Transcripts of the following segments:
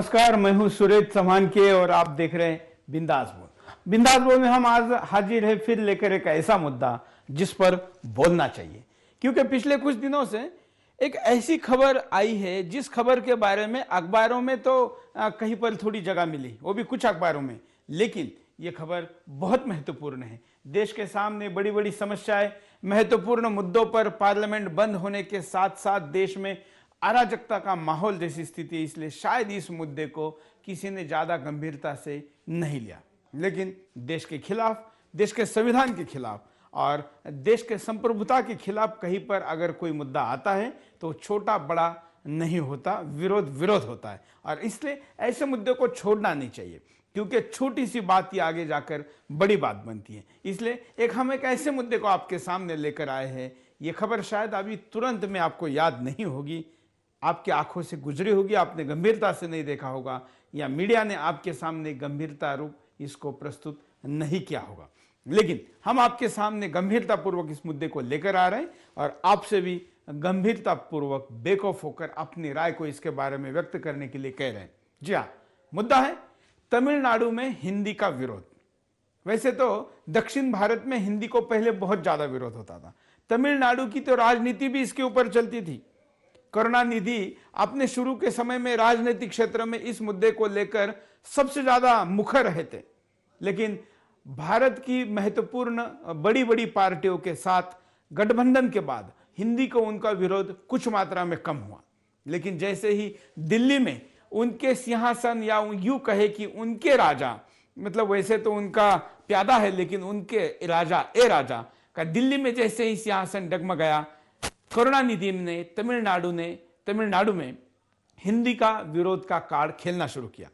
नमस्कार, मैं हूँ सुरेश चौहान के और आप देख रहे हैं बिंदास बोल। बिंदास बोल में हम आज हाजिर है फिर लेकर एक ऐसा मुद्दा जिस पर बोलना चाहिए। क्योंकि पिछले कुछ दिनों से एक ऐसी खबर आई है, जिस खबर के बारे में अखबारों में तो कहीं पर थोड़ी जगह मिली, वो भी कुछ अखबारों में। लेकिन ये खबर बहुत महत्वपूर्ण है। देश के सामने बड़ी बड़ी समस्याएँ, महत्वपूर्ण मुद्दों पर पार्लियामेंट बंद होने के साथ साथ देश में अराजकता का माहौल जैसी स्थिति है, इसलिए शायद इस मुद्दे को किसी ने ज़्यादा गंभीरता से नहीं लिया। लेकिन देश के खिलाफ, देश के संविधान के खिलाफ और देश के संप्रभुता के खिलाफ कहीं पर अगर कोई मुद्दा आता है तो छोटा बड़ा नहीं होता, विरोध विरोध होता है। और इसलिए ऐसे मुद्दे को छोड़ना नहीं चाहिए, क्योंकि छोटी सी बात ही आगे जाकर बड़ी बात बनती है। इसलिए एक हम एक ऐसे मुद्दे को आपके सामने लेकर आए हैं, ये खबर शायद अभी तुरंत में आपको याद नहीं होगी आपकी आँखों से गुजरी होगी, आपने गंभीरता से नहीं देखा होगा, या मीडिया ने आपके सामने गंभीरता रूप इसको प्रस्तुत नहीं किया होगा। लेकिन हम आपके सामने गंभीरता पूर्वक इस मुद्दे को लेकर आ रहे हैं और आपसे भी गंभीरता पूर्वक बेकॉफ होकर अपनी राय को इसके बारे में व्यक्त करने के लिए कह रहे हैं। जी हाँ मुद्दा है, तमिलनाडु में हिंदी का विरोध। वैसे तो दक्षिण भारत में हिंदी को पहले बहुत ज़्यादा विरोध होता था। तमिलनाडु की तो राजनीति भी इसके ऊपर चलती थी। करुणानिधि अपने शुरू के समय में राजनीतिक क्षेत्र में इस मुद्दे को लेकर सबसे ज़्यादा मुखर रहे थे। लेकिन भारत की महत्वपूर्ण, बड़ी बड़ी पार्टियों के साथ गठबंधन के बाद हिंदी को उनका विरोध कुछ मात्रा में कम हुआ। लेकिन जैसे ही दिल्ली में उनके सिंहासन या यू कहे कि उनके राजा मतलब वैसे तो उनका प्यादा है, लेकिन उनके राजा, ए राजा, का दिल्ली में जैसे ही सिंहासन डगमगाया करुणानिधि ने तमिलनाडु ने तमिलनाडु में हिंदी का विरोध का कार्ड खेलना शुरू किया।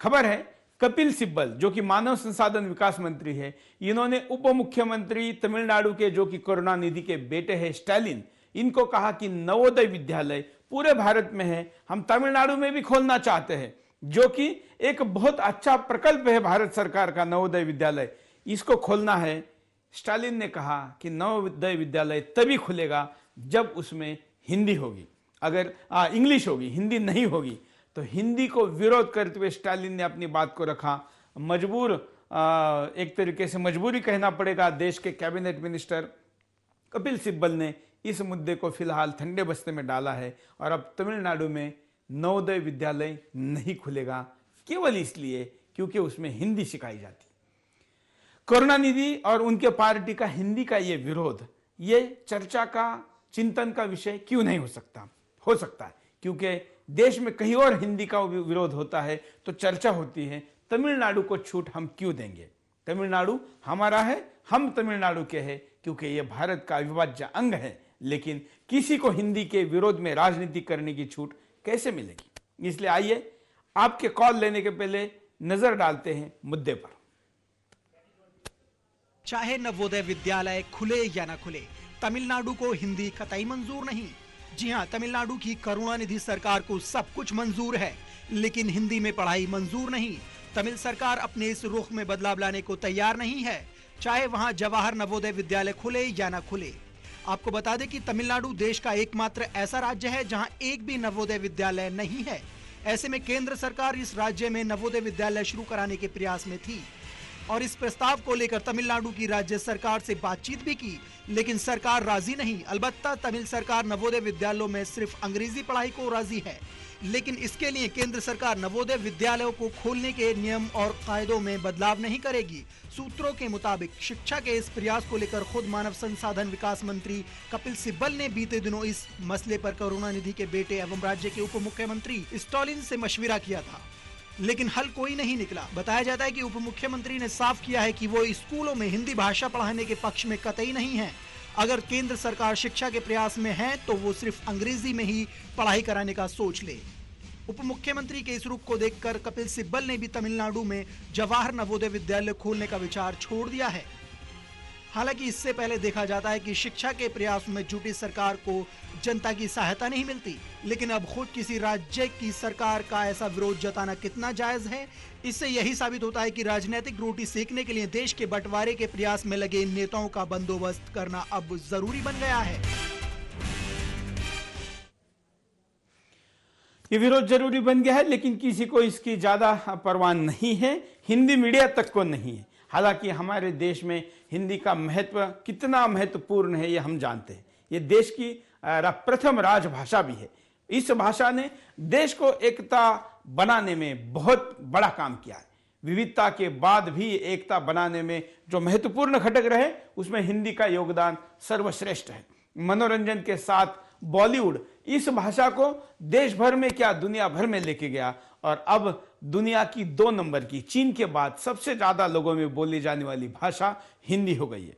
खबर है, कपिल सिब्बल, जो कि मानव संसाधन विकास मंत्री है, इन्होंने उप मुख्यमंत्री तमिलनाडु के, जो कि करुणानिधि के बेटे हैं, स्टालिन, इनको कहा कि नवोदय विद्यालय पूरे भारत में है, हम तमिलनाडु में भी खोलना चाहते हैं, जो कि एक बहुत अच्छा प्रकल्प है भारत सरकार का नवोदय विद्यालय। इसको खोलना है। स्टालिन ने कहा कि नवोदय विद्यालय तभी खुलेगा जब उसमें हिंदी होगी अगर इंग्लिश होगी हिंदी नहीं होगी तो हिंदी को विरोध करते हुए स्टालिन ने अपनी बात को रखा। मजबूर आ, एक तरीके से मजबूरी कहना पड़ेगा देश के कैबिनेट मिनिस्टर। कपिल सिब्बल ने इस मुद्दे को फ़िलहाल ठंडे बस्ते में डाला है और अब तमिलनाडु में नवोदय विद्यालय नहीं खुलेगा केवल इसलिए क्योंकि उसमें हिंदी सिखाई जाती। करुणानिधि और उनके पार्टी का हिंदी का ये विरोध ये चर्चा का चिंतन का विषय क्यों नहीं हो सकता? हो सकता है। क्योंकि देश में कहीं और हिंदी का विरोध होता है तो चर्चा होती है, तमिलनाडु को छूट हम क्यों देंगे? तमिलनाडु हमारा है, हम तमिलनाडु के हैं, क्योंकि यह भारत का अविभाज्य अंग है। लेकिन किसी को हिंदी के विरोध में राजनीति करने की छूट कैसे मिलेगी? इसलिए आइए, आपके कॉल लेने के पहले नज़र डालते हैं मुद्दे पर। चाहे नवोदय विद्यालय खुले या ना खुले तमिलनाडु को हिंदी कतई मंजूर नहीं। जी हाँ तमिलनाडु की करुणानिधि सरकार को सब कुछ मंजूर है, लेकिन हिंदी में पढ़ाई मंजूर नहीं। तमिल सरकार अपने इस रुख में बदलाव लाने को तैयार नहीं है, चाहे वहाँ जवाहर नवोदय विद्यालय खुले या न खुले। आपको बता दें कि तमिलनाडु देश का एकमात्र ऐसा राज्य है जहाँ एक भी नवोदय विद्यालय नहीं है। ऐसे में केंद्र सरकार इस राज्य में नवोदय विद्यालय शुरू कराने के प्रयास में थी। और इस प्रस्ताव को लेकर तमिलनाडु की राज्य सरकार से बातचीत भी की, लेकिन सरकार राज़ी नहीं। अलबत्ता तमिल सरकार नवोदय विद्यालयों में सिर्फ़ अंग्रेज़ी पढ़ाई को राज़ी है, लेकिन इसके लिए केंद्र सरकार नवोदय विद्यालयों को खोलने के नियम और कायदों में बदलाव नहीं करेगी। सूत्रों के मुताबिक, शिक्षा के इस प्रयास को लेकर खुद मानव संसाधन विकास मंत्री कपिल सिब्बल ने बीते दिनों इस मसले पर करुणानिधि के बेटे एवं राज्य के उप मुख्यमंत्री स्टॉलिन से मशविरा किया था। लेकिन हल कोई नहीं निकला। बताया जाता है कि उप मुख्यमंत्री ने साफ़ किया है कि वो स्कूलों में हिंदी भाषा पढ़ाने के पक्ष में कतई नहीं है। अगर केंद्र सरकार शिक्षा के प्रयास में है तो वो सिर्फ़ अंग्रेज़ी में ही पढ़ाई कराने का सोच ले। उप मुख्यमंत्री के इस रूप को देखकर कपिल सिब्बल ने भी तमिलनाडु में जवाहर नवोदय विद्यालय खोलने का विचार छोड़ दिया है। हालाँकि इससे पहले देखा जाता है कि शिक्षा के प्रयास में जुटी सरकार को जनता की सहायता नहीं मिलती। लेकिन अब खुद किसी राज्य की सरकार का ऐसा विरोध जताना कितना जायज़ है? इससे यही साबित होता है कि राजनीतिक रोटी सेकने के लिए देश के बंटवारे के प्रयास में लगे नेताओं का बंदोबस्त करना अब ज़रूरी बन गया है। ये विरोध ज़रूरी बन गया है, लेकिन किसी को इसकी ज़्यादा परवाह नहीं है। हिंदी मीडिया तक को नहीं है। हालाँकि हमारे देश में हिंदी का महत्व कितना महत्वपूर्ण है, ये हम जानते हैं। ये देश की प्रथम राजभाषा भी है। इस भाषा ने देश को एकता बनाने में बहुत बड़ा काम किया है। विविधता के बाद भी एकता बनाने में जो महत्वपूर्ण घटक रहे, उसमें हिंदी का योगदान सर्वश्रेष्ठ है। मनोरंजन के साथ बॉलीवुड, इस भाषा को देश भर में क्या दुनिया भर में लेके गया और अब दुनिया की दो नंबर की, चीन के बाद सबसे ज़्यादा लोगों में बोली जाने वाली भाषा हिंदी हो गई है।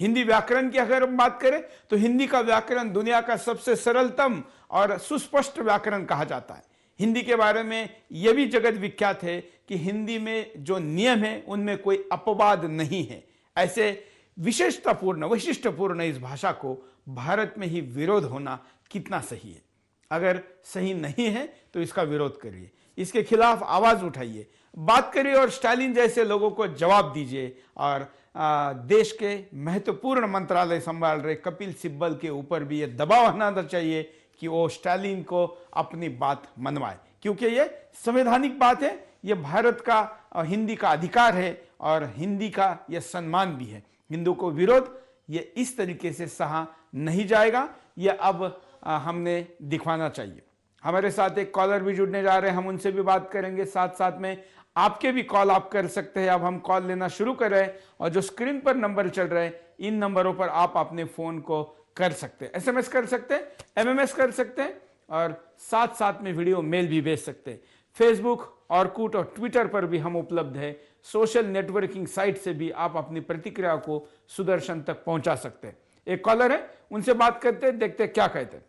हिंदी व्याकरण की अगर हम बात करें तो हिंदी का व्याकरण दुनिया का सबसे सरलतम और सुस्पष्ट व्याकरण कहा जाता है। हिंदी के बारे में यह भी जगत विख्यात है कि हिंदी में जो नियम है, उनमें कोई अपवाद नहीं है। ऐसे विशेषतापूर्ण वैशिष्टपूर्ण इस भाषा को भारत में ही विरोध होना कितना सही है? अगर सही नहीं है तो इसका विरोध करिए। इसके खिलाफ आवाज़ उठाइए। बात करिए और स्टालिन जैसे लोगों को जवाब दीजिए। और आ, देश के महत्वपूर्ण मंत्रालय संभाल रहे कपिल सिब्बल के ऊपर भी ये दबाव आना चाहिए कि वो स्टालिन को अपनी बात मनवाए। क्योंकि ये संवैधानिक बात है ये भारत का हिंदी का अधिकार है और हिंदी का यह सम्मान भी है। हिंदू को विरोध ये इस तरीके से सहा नहीं जाएगा। ये अब हमने दिखवाना चाहिए। हमारे साथ एक कॉलर भी जुड़ने जा रहे हैं, हम उनसे भी बात करेंगे। साथ साथ में आपके भी कॉल आप कर सकते हैं। अब हम कॉल लेना शुरू कर रहे हैं और जो स्क्रीन पर नंबर चल रहे हैं, इन नंबरों पर आप अपने फ़ोन को कर सकते हैं। एसएमएस कर सकते हैं एमएमएस कर सकते हैं और साथ साथ में वीडियो मेल भी भेज सकते हैं। फेसबुक और कूट और ट्विटर पर भी हम उपलब्ध है। सोशल नेटवर्किंग साइट से भी आप अपनी प्रतिक्रिया को सुदर्शन तक पहुँचा सकते हैं। एक कॉलर है, उनसे बात करते हैं, देखते क्या कहते हैं।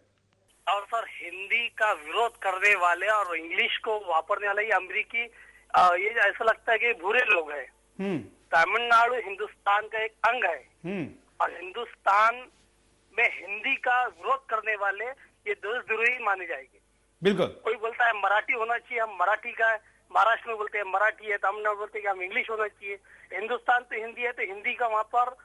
हिंदी का विरोध करने वाले और इंग्लिश को वापरने वाले ये अमरीकी ये ऐसा लगता है कि बुरे लोग हैं। हम्म। तमिलनाडु हिंदुस्तान का एक अंग है। हम्म। और हिंदुस्तान में हिंदी का विरोध करने वाले ये देशद्रोही माने जाएँगे। बिल्कुल। कोई बोलता है मराठी होना चाहिए हम मराठी का महाराष्ट्र में बोलते हैं मराठी है तमिलनाडु बोलते हैं कि हम इंग्लिश होना चाहिए। हिंदुस्तान तो हिंदी है तो हिंदी का वहाँ पर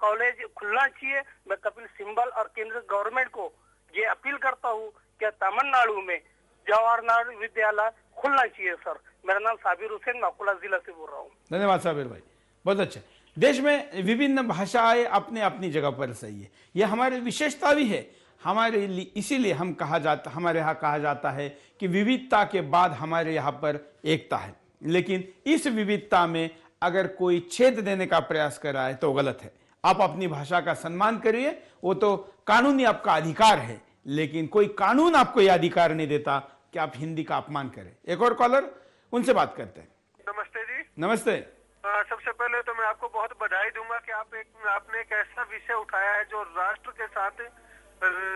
कॉलेज खुलना चाहिए। मैं कपिल सिंबल और केंद्र गवर्नमेंट को ये अपील करता हूँ कि तमिलनाडु में जवाहरलाल विद्यालय खुलना चाहिए, सर। मेरा नाम साबिर हुसैन, मैं जिला से बोल रहा हूँ। धन्यवाद साबिर भाई। बहुत अच्छा। देश में विभिन्न भाषाएँ अपने अपनी जगह पर सही है। यह हमारी विशेषता भी है। हमारे लिए, इसीलिए हम कहा जाता, हमारे यहाँ कहा जाता है कि विविधता के बाद हमारे यहाँ पर एकता है। लेकिन इस विविधता में अगर कोई छेद देने का प्रयास कर रहा है तो गलत है। आप अपनी भाषा का सम्मान करिए। वो तो कानूनी आपका अधिकार है। लेकिन कोई कानून आपको यह अधिकार नहीं देता कि आप हिंदी का अपमान करें। एक और कॉलर उनसे बात करते हैं। नमस्ते जी। नमस्ते। आ, सबसे पहले तो मैं आपको बहुत बधाई दूँगा कि आप एक आपने एक ऐसा विषय उठाया है जो राष्ट्र के साथ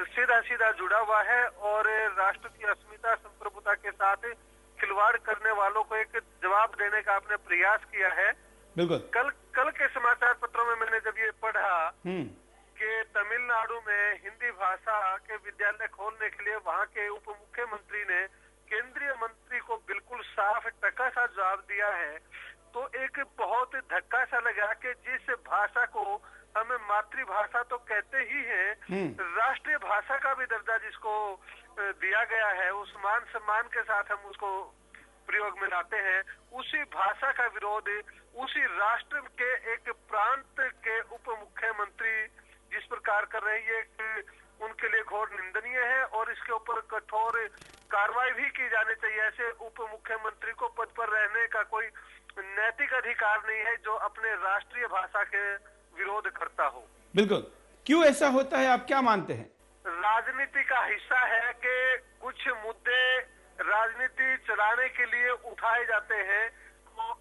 सीधा सीधा जुड़ा हुआ है और राष्ट्र की अस्मिता संप्रभुता के साथ खिलवाड़ करने वालों को एक जवाब देने का आपने प्रयास किया है। बिल्कुल। कल कल के समाचार पत्रों में मैंने जब ये पढ़ा हम्म। कि तमिलनाडु में हिंदी भाषा के विद्यालय खोलने के लिए वहाँ के उप मुख्यमंत्री ने केंद्रीय मंत्री को बिल्कुल साफ़ टका सा जवाब दिया है तो एक बहुत धक्का सा लगा कि जिस भाषा को हमें मातृभाषा तो कहते ही है हम्म। राष्ट्रीय भाषा का भी दर्जा जिसको दिया गया है उस मान सम्मान के साथ हम उसको प्रयोग में लाते हैं उसी भाषा का विरोध उसी राष्ट्र के एक प्रांत के उप मुख्यमंत्री जिस प्रकार कर रहे हैं ये उनके लिए घोर निंदनीय है और इसके ऊपर कठोर कार्रवाई भी की जानी चाहिए। ऐसे उप मुख्यमंत्री को पद पर रहने का कोई नैतिक अधिकार नहीं है जो अपने राष्ट्रीय भाषा के विरोध करता हो। बिल्कुल। क्यों ऐसा होता है आप क्या मानते हैं? राजनीति का हिस्सा है कि कुछ मुद्दे राजनीति चलाने के लिए उठाए जाते हैं।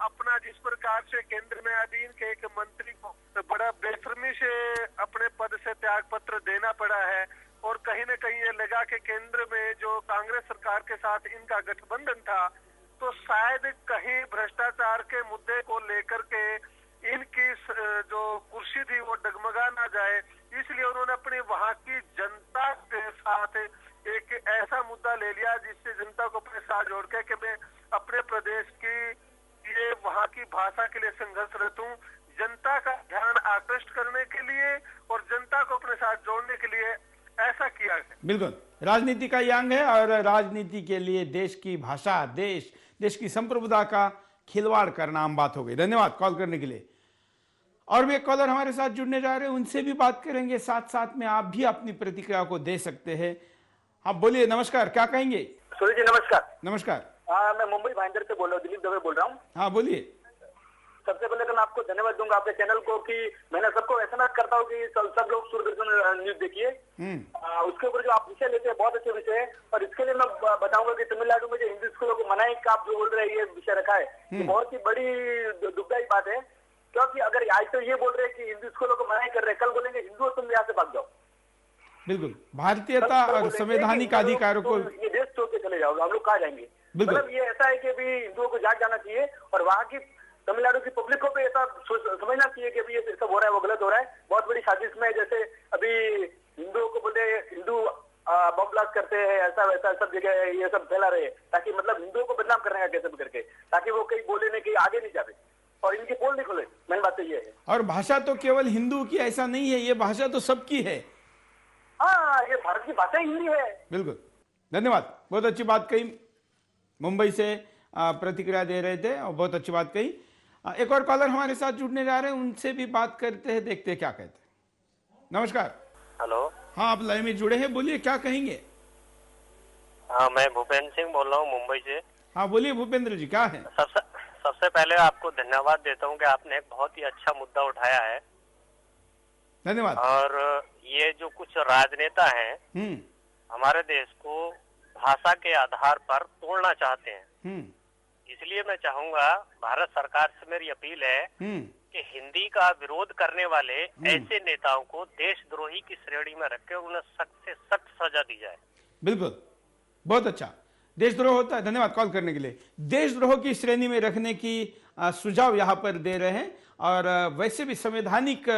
अपना जिस प्रकार से केंद्र में अधीन के एक मंत्री को बड़ा बेसरमी से अपने पद से त्याग पत्र देना पड़ा है और कहीं न कहीं ये लगा कि केंद्र में जो कांग्रेस सरकार के साथ इनका गठबंधन था तो शायद कहीं भ्रष्टाचार के मुद्दे को लेकर के इनकी जो कुर्सी थी वो डगमगा ना जाए। इसलिए उन्होंने अपनी वहाँ की जनता के साथ एक ऐसा मुद्दा ले लिया जिससे जनता को अपने साथ जोड़ के कि मैं अपने प्रदेश की ये वहाँ की भाषा के लिए संघर्षरत हूँ। जनता का ध्यान आकृष्ट करने के लिए और जनता को अपने साथ जोड़ने के लिए ऐसा किया है। बिल्कुल। राजनीति का ये अंग है और राजनीति के लिए देश की भाषा देश देश की संप्रभुता का खिलवाड़ करना आम बात हो गई। धन्यवाद कॉल करने के लिए। और भी एक कॉलर हमारे साथ जुड़ने जा रहे हैं उनसे भी बात करेंगे। साथ साथ में आप भी अपनी प्रतिक्रिया को दे सकते हैं। आप बोलिए नमस्कार क्या कहेंगे? सूर्य जी नमस्कार। नमस्कार। हाँ मैं मुंबई भाईंदर से बोल रहा हूँ दिलीप दवे बोल रहा हूँ। हाँ बोलिए। सबसे पहले तो मैं आपको धन्यवाद दूँगा आपके चैनल को कि मैंने सबको एसएमएस करता हूँ कि सब, सब लोग सूर्यदर्शन न्यूज़ देखिए। हम्म। उसके ऊपर जो आप विषय लेते हैं बहुत अच्छे विषय है। और इसके लिए मैं बताऊँगा कि तमिलनाडु में जो हिंदी स्कूलों को मनाई का आप जो बोल रहे हैं ये विषय रखा है ये बहुत ही बड़ी दुखदायी बात है। क्योंकि अगर आज तो ये बोल रहे हैं कि हिंदी स्कूलों को मनाई कर रहे हैं कल बोलेंगे हिंदू तुम यहाँ से भाग जाओ। बिल्कुल। भारतीयता और संवैधानिक अधिकारों को तो ये देश छोड़ के चले जाओगे हम लोग कहा जाएँगे। मतलब ये ऐसा है कि अभी हिंदुओं को जाग जाना चाहिए और वहाँ की तमिलनाडु की पब्लिक को भी ऐसा समझना चाहिए कि अभी ये सब हो रहा है वो गलत हो रहा है। बहुत बड़ी साजिश में जैसे अभी हिंदुओं को बोले हिंदू बम ब्लास्ट करते हैं ऐसा वैसा सब जगह ये सब फैला रहे हैं। ताकि मतलब हिंदुओं को बदनाम करने का कैसे भी करके ताकि वो कहीं बोले नहीं कहीं आगे नहीं जावे। और इनके पोल नहीं खुले मेन बात तो ये है। और भाषा तो केवल हिंदू की ऐसा नहीं है ये भाषा तो सबकी है। हाँ ये भारत की भाषा हिंदी है। बिल्कुल। धन्यवाद बहुत अच्छी बात कही। मुंबई से प्रतिक्रिया दे रहे थे और बहुत अच्छी बात कही। एक और कॉलर हमारे साथ जुड़ने जा रहे हैं उनसे भी बात करते हैं देखते हैं क्या कहते हैं। नमस्कार। हेलो। हाँ आप लाइन में जुड़े हैं बोलिए क्या कहेंगे? हाँ मैं भूपेंद्र सिंह बोल रहा हूँ मुंबई से। हाँ बोलिए भूपेंद्र जी क्या है? सबसे सबसे पहले आपको धन्यवाद देता हूँ कि आपने एक बहुत ही अच्छा मुद्दा उठाया है। धन्यवाद। और ये जो कुछ राजनेता हैं हम्म। हमारे देश को भाषा के आधार पर तोड़ना चाहते हैं। हम्म। इसलिए मैं चाहूँगा भारत सरकार से मेरी अपील है हम्म। कि हिंदी का विरोध करने वाले ऐसे नेताओं को देशद्रोही की श्रेणी में रख के उन्हें सख्त से सख्त सजा दी जाए। बिल्कुल। बहुत अच्छा। देशद्रोह होता है धन्यवाद कॉल करने के लिए। देशद्रोह की श्रेणी में रखने की सुझाव यहाँ पर दे रहे हैं और वैसे भी संवैधानिक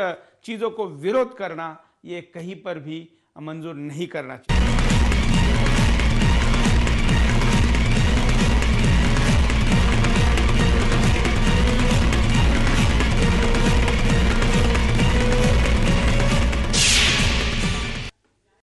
चीज़ों को विरोध करना ये कहीं पर भी मंजूर नहीं करना चाहिए।